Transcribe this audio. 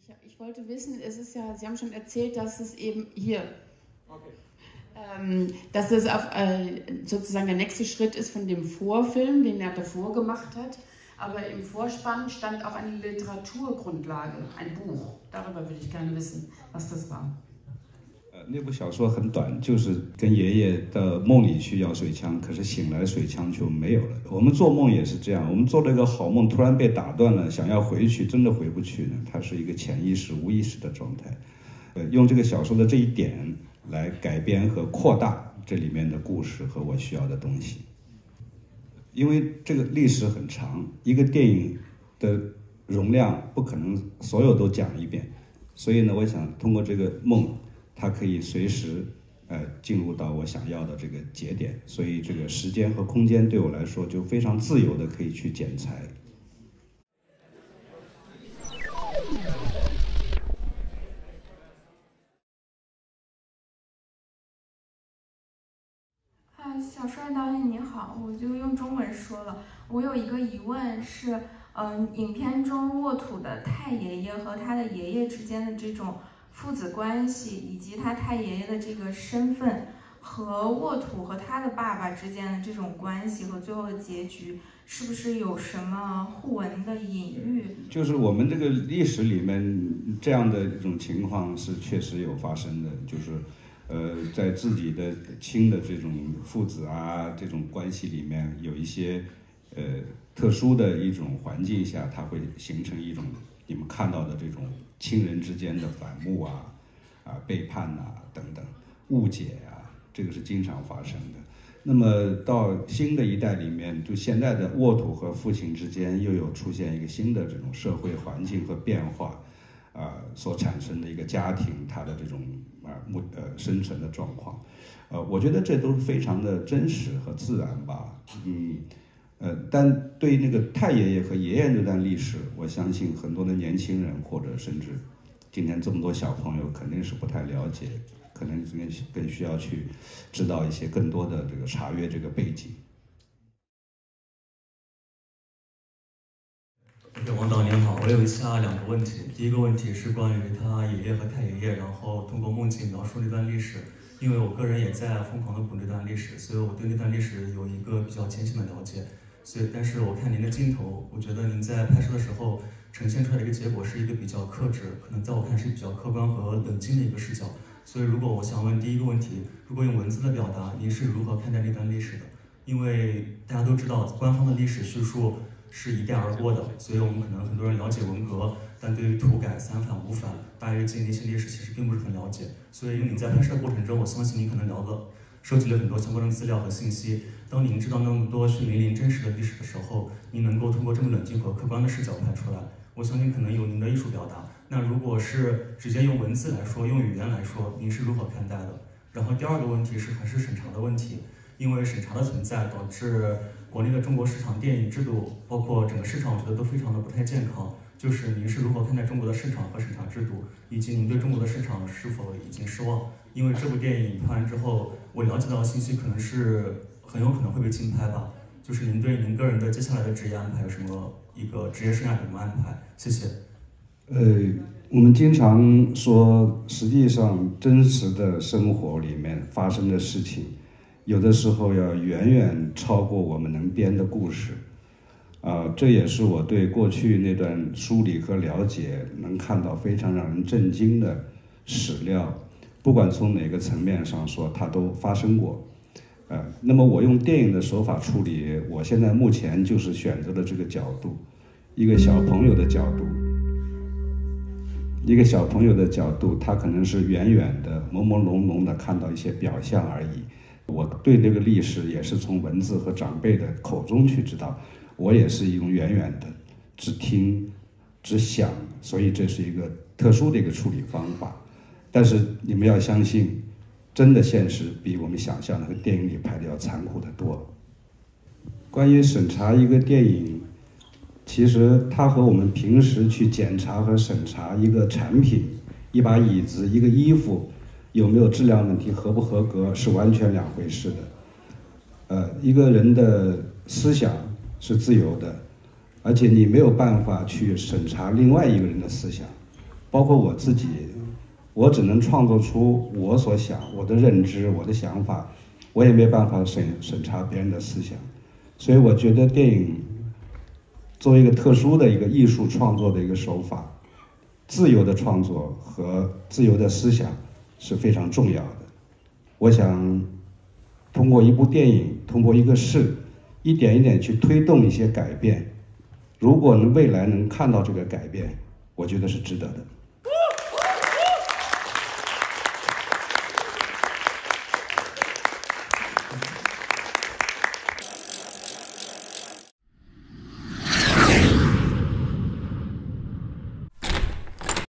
Ich, ich wollte wissen, es ist ja, Sie haben schon erzählt, dass es eben hier, Okay. ähm, dass es auf, äh, sozusagen der nächste Schritt ist von dem Vorfilm, den er davor gemacht hat. Aber im Vorspann stand auch eine Literaturgrundlage, ein Buch. Darüber würde ich gerne wissen, was das war. 那部小说很短，就是跟爷爷的梦里去要水枪，可是醒来水枪就没有了。我们做梦也是这样，我们做了一个好梦，突然被打断了，想要回去，真的回不去呢。它是一个潜意识、无意识的状态。呃，用这个小说的这一点来改编和扩大这里面的故事和我需要的东西。因为这个历史很长，一个电影的容量不可能所有都讲一遍，所以呢，我想通过这个梦，它可以随时呃进入到我想要的这个节点，所以这个时间和空间对我来说就非常自由的可以去剪裁。啊，小帅导演你好，我就用中文说了。我有一个疑问是，嗯、影片中沃土的太爷爷和他的爷爷之间的这种父子关系，以及他太爷爷的这个身份，和沃土和他的爸爸之间的这种关系和最后的结局，是不是有什么互文的隐喻？就是我们这个历史里面这样的一种情况是确实有发生的，就是呃，在自己的亲的这种父子啊这种关系里面，有一些呃特殊的一种环境下，它会形成一种你们看到的这种亲人之间的反目啊、啊背叛呐、等等误解啊，这个是经常发生的。那么到新的一代里面，就现在的沃土和父亲之间又有出现一个新的这种社会环境和变化，啊、所产生的一个家庭它的这种啊目呃生存的状况，呃，我觉得这都是非常的真实和自然吧，嗯。呃，但对那个太爷爷和爷爷那段历史，我相信很多的年轻人或者甚至今天这么多小朋友肯定是不太了解，可能更更需要去知道一些更多的这个查阅这个背景。王导您好，我有以下两个问题。第一个问题是关于他爷爷和太爷爷，然后通过梦境描述那段历史。因为我个人也在疯狂的补那段历史，所以我对那段历史有一个比较浅显的了解。所以，但是我看您的镜头，我觉得您在拍摄的时候呈现出来的一个结果是一个比较克制，可能在我看是比较客观和冷静的一个视角。所以，如果我想问第一个问题，如果用文字的表达，您是如何看待那段历史的？因为大家都知道，官方的历史叙述是一带而过的，所以我们可能很多人了解文革，但对于土改、三反、五反、大跃进那些历史其实并不是很了解。所以，因为你在拍摄过程中，我相信你可能聊了、收集了很多相关的资料和信息。当您知道那么多血淋淋真实的历史的时候，您能够通过这么冷静和客观的视角拍出来，我相信可能有您的艺术表达。那如果是直接用文字来说，用语言来说，您是如何看待的？然后第二个问题是还是审查的问题，因为审查的存在导致国内的中国市场电影制度，包括整个市场，我觉得都非常的不太健康。就是您是如何看待中国的市场和审查制度，以及您对中国的市场是否已经失望？因为这部电影拍完之后，我了解到的信息可能是很有可能会被禁拍吧。就是您对您个人的接下来的职业安排有什么一个职业生涯有什么安排？谢谢。呃，我们经常说，实际上真实的生活里面发生的事情，有的时候要远远超过我们能编的故事。啊、这也是我对过去那段梳理和了解，能看到非常让人震惊的史料，不管从哪个层面上说，它都发生过。呃，那么我用电影的手法处理，我现在目前就是选择了这个角度，一个小朋友的角度，一个小朋友的角度，他可能是远远的、朦朦胧胧的看到一些表象而已。我对这个历史也是从文字和长辈的口中去知道，我也是用远远的只听、只想，所以这是一个特殊的一个处理方法。但是你们要相信，真的现实比我们想象的和电影里拍的要残酷得多。关于审查一个电影，其实它和我们平时去检查和审查一个产品、一把椅子、一个衣服有没有质量问题、合不合格是完全两回事的。呃，一个人的思想是自由的，而且你没有办法去审查另外一个人的思想。包括我自己，我只能创作出我所想、我的认知、我的想法，我也没办法审审查别人的思想。所以我觉得电影作为一个特殊的一个艺术创作的一个手法，自由的创作和自由的思想是非常重要的。我想通过一部电影，通过一个事，一点一点去推动一些改变。如果能未来能看到这个改变，我觉得是值得的。